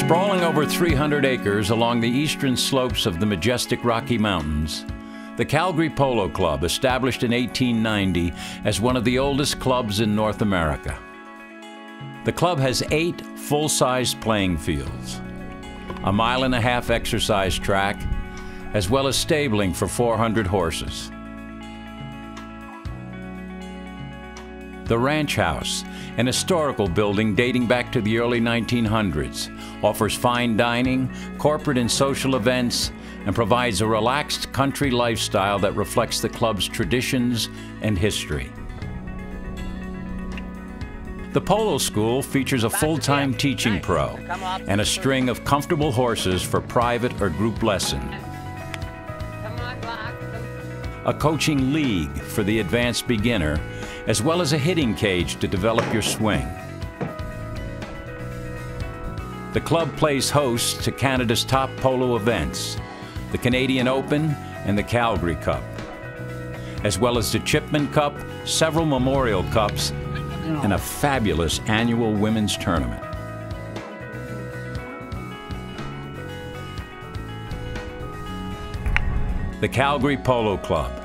Sprawling over 300 acres along the eastern slopes of the majestic Rocky Mountains, the Calgary Polo Club, established in 1890 as one of the oldest clubs in North America. The club has eight full-sized playing fields, a mile and a half exercise track, as well as stabling for 400 horses. The Ranch House, an historical building dating back to the early 1900s, offers fine dining, corporate and social events, and provides a relaxed country lifestyle that reflects the club's traditions and history. The Polo School features a full-time teaching pro and a string of comfortable horses for private or group lesson. A coaching league for the advanced beginner as well as a hitting cage to develop your swing. The club plays host to Canada's top polo events, the Canadian Open and the Calgary Cup, as well as the Chipman Cup, several Memorial Cups, and a fabulous annual women's tournament. The Calgary Polo Club,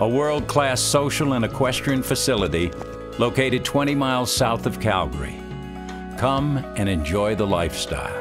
a world-class social and equestrian facility located 20 miles south of Calgary. Come and enjoy the lifestyle.